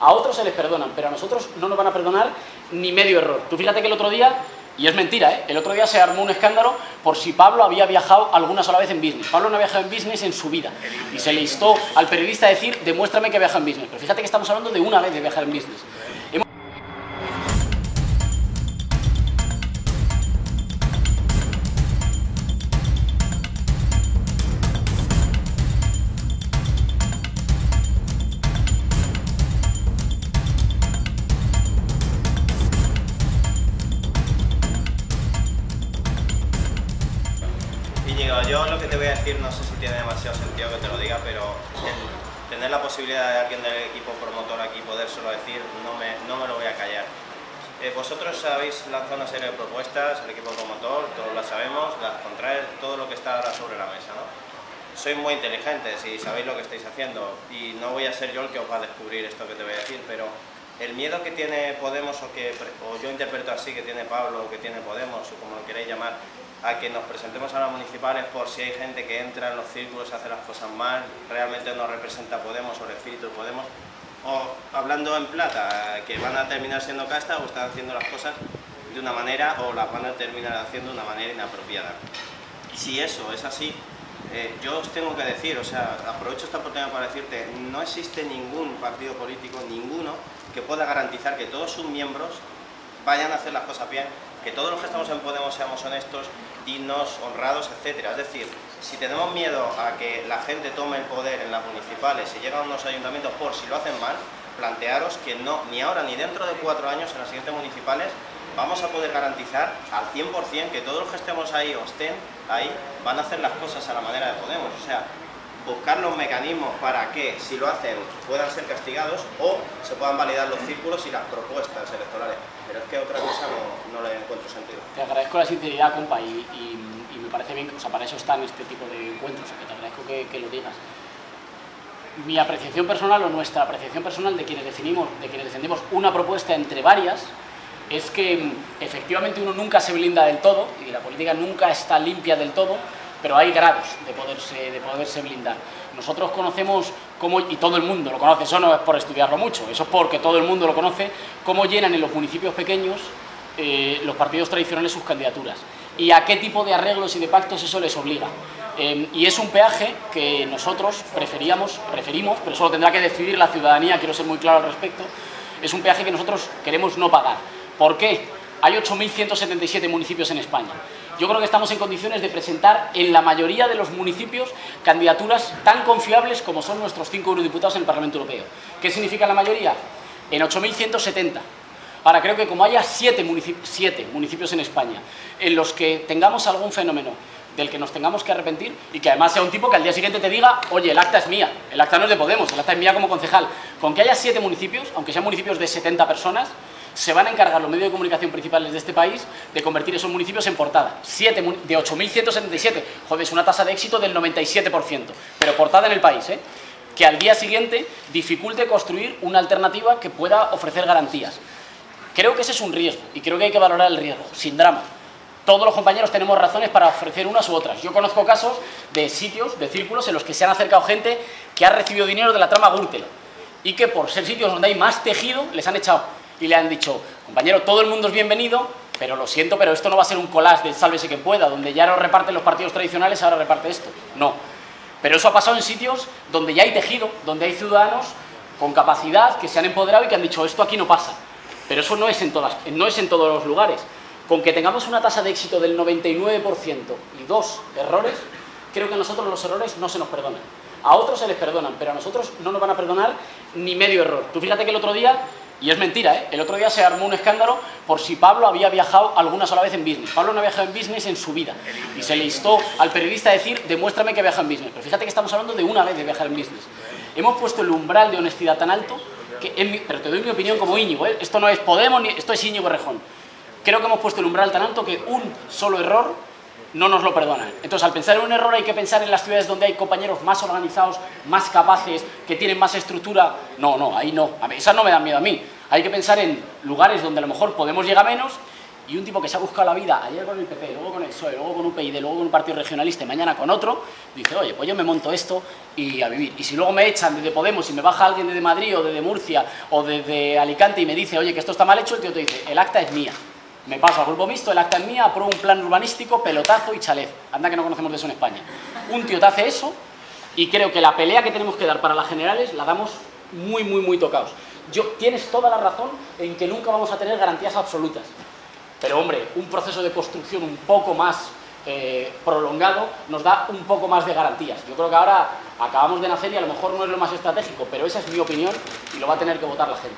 A otros se les perdonan, pero a nosotros no nos van a perdonar ni medio error. Tú fíjate que el otro día, y es mentira, ¿eh? el otro día se armó un escándalo por si Pablo había viajado alguna sola vez en business. Pablo no ha viajado en business en su vida. Y se le instó al periodista a decir, demuéstrame que viaja en business. Pero fíjate que estamos hablando de una vez de viajar en business. Yo lo que te voy a decir no sé si tiene demasiado sentido que te lo diga, pero el tener la posibilidad de alguien del equipo promotor aquí podérselo decir, no me, no me lo voy a callar. Eh, vosotros habéis lanzado una serie de propuestas, el equipo promotor, todos las sabemos, las contraes, todo lo que está ahora sobre la mesa, ¿no? Sois muy inteligentes y sabéis lo que estáis haciendo y no voy a ser yo el que os va a descubrir esto que te voy a decir, pero el miedo que tiene Podemos o que o yo interpreto así que tiene Pablo o que tiene Podemos o como lo queréis llamar a que nos presentemos a las municipales por si hay gente que entra en los círculos, hace las cosas mal, realmente no representa Podemos o el espíritu de Podemos, o hablando en plata, que van a terminar siendo casta o están haciendo las cosas de una manera o las van a terminar haciendo de una manera inapropiada. Y si eso es así, eh, yo os tengo que decir, o sea, aprovecho esta oportunidad para decirte, no existe ningún partido político, ninguno, que pueda garantizar que todos sus miembros vayan a hacer las cosas bien, que todos los que estamos en Podemos seamos honestos, dignos, honrados, etcétera. Es decir, si tenemos miedo a que la gente tome el poder en las municipales y llegan a unos ayuntamientos por si lo hacen mal, plantearos que no, ni ahora ni dentro de cuatro años en las siguientes municipales vamos a poder garantizar al 100% que todos los que estemos ahí o estén ahí van a hacer las cosas a la manera de Podemos. O sea, buscar los mecanismos para que, si lo hacen, puedan ser castigados o se puedan validar los círculos y las propuestas electorales. Pero es que otra cosa no, no le encuentro sentido. Te agradezco la sinceridad, compa, y, me parece bien, o sea, para eso están este tipo de encuentros, o sea, que te agradezco que, que, lo digas. Mi apreciación personal o nuestra apreciación personal de quienes, definimos, de quienes defendemos una propuesta entre varias es que efectivamente uno nunca se blinda del todo y la política nunca está limpia del todo, pero hay grados de poderse, de poderse blindar. Nosotros conocemos cómo, y todo el mundo lo conoce, eso no es por estudiarlo mucho, eso es porque todo el mundo lo conoce, cómo llenan en los municipios pequeños eh, los partidos tradicionales sus candidaturas y a qué tipo de arreglos y de pactos eso les obliga. Eh, y es un peaje que nosotros preferíamos, preferimos, pero eso lo tendrá que decidir la ciudadanía, quiero ser muy claro al respecto, es un peaje que nosotros queremos no pagar. ¿Por qué? Hay 8.177 municipios en España. Yo creo que estamos en condiciones de presentar en la mayoría de los municipios candidaturas tan confiables como son nuestros cinco eurodiputados en el Parlamento Europeo. ¿Qué significa la mayoría? En 8.170. Ahora, creo que como haya siete, municipios, en España en los que tengamos algún fenómeno del que nos tengamos que arrepentir y que además sea un tipo que al día siguiente te diga, oye, el acta es mía, el acta no es de Podemos, el acta es mía como concejal. Con que haya siete municipios, aunque sean municipios de 70 personas, se van a encargar los medios de comunicación principales de este país de convertir esos municipios en portada. Siete, de 8.177, joder, es una tasa de éxito del 97%, pero portada en el país, ¿eh? que al día siguiente dificulte construir una alternativa que pueda ofrecer garantías. Creo que ese es un riesgo y creo que hay que valorar el riesgo, sin drama. Todos los compañeros tenemos razones para ofrecer unas u otras. Yo conozco casos de sitios, de círculos, en los que se han acercado gente que ha recibido dinero de la trama Gürtel y que por ser sitios donde hay más tejido les han echado y le han dicho, compañero, todo el mundo es bienvenido, pero lo siento, pero esto no va a ser un collage del sálvese que pueda, donde ya lo reparten los partidos tradicionales, ahora reparte esto. No. Pero eso ha pasado en sitios donde ya hay tejido, donde hay ciudadanos con capacidad que se han empoderado y que han dicho, esto aquí no pasa. Pero eso no es en, todas, no es en todos los lugares. Con que tengamos una tasa de éxito del 99% y dos errores, creo que a nosotros los errores no se nos perdonan. A otros se les perdonan, pero a nosotros no nos van a perdonar ni medio error. Tú fíjate que el otro día y es mentira, ¿eh? El otro día se armó un escándalo por si Pablo había viajado alguna sola vez en business. Pablo no ha viajado en business en su vida. Y se le instó al periodista a decir, demuéstrame que viaja en business. Pero fíjate que estamos hablando de una vez de viajar en business. Hemos puesto el umbral de honestidad tan alto, que mi, pero te doy mi opinión como Íñigo, ¿eh? Esto no es Podemos, ni, esto es Íñigo Rejón. Creo que hemos puesto el umbral tan alto que un solo error no nos lo perdonan. Entonces, al pensar en un error hay que pensar en las ciudades donde hay compañeros más organizados, más capaces, que tienen más estructura. No, no, ahí no. A mí, esas no me dan miedo a mí. Hay que pensar en lugares donde a lo mejor podemos llegar menos y un tipo que se ha buscado la vida ayer con el PP, luego con el PSOE, luego con UPyD, luego con un partido regionalista y mañana con otro, dice, oye, pues yo me monto esto y a vivir. Y si luego me echan desde Podemos y me baja alguien desde Madrid o desde Murcia o desde Alicante y me dice, oye, que esto está mal hecho, el tío te dice, el acta es mía. Me paso al grupo mixto, el acta es mía, apruebo un plan urbanístico, pelotazo y chalet. Anda que no conocemos eso en España. Un tío te hace eso y creo que la pelea que tenemos que dar para las generales la damos muy, muy, muy tocados. Yo, tienes toda la razón en que nunca vamos a tener garantías absolutas. Pero hombre, un proceso de construcción un poco más eh, prolongado nos da un poco más de garantías. Yo creo que ahora acabamos de nacer y a lo mejor no es lo más estratégico, pero esa es mi opinión y lo va a tener que votar la gente.